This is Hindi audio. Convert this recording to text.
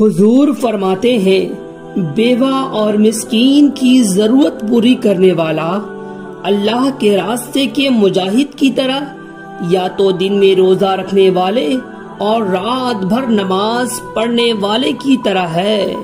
हुजूर फरमाते हैं, बेवा और मिस्कीन की ज़रूरत पूरी करने वाला अल्लाह के रास्ते के मुजाहिद की तरह या तो दिन में रोजा रखने वाले और रात भर नमाज़ पढ़ने वाले की तरह है।